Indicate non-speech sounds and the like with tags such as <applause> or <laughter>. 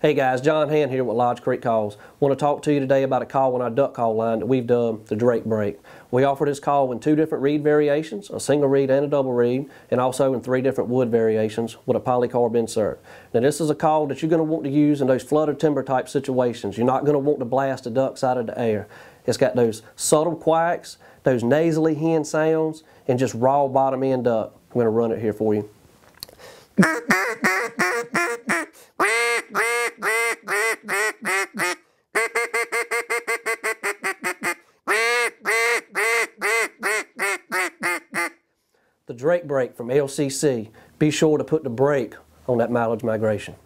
Hey guys, John Hand here with Lodge Creek Calls. Want to talk to you today about a call on our duck call line that we've dubbed the Drake Brake. We offer this call in two different reed variations, a single reed and a double reed, and also in three different wood variations with a polycarb insert. Now this is a call that you're going to want to use in those flooded timber type situations. You're not going to want to blast the ducks out of the air. It's got those subtle quacks, those nasally hen sounds, and just raw bottom end duck. I'm going to run it here for you. <laughs> Drake brake from LCC. Be sure to put the brake on that mileage migration.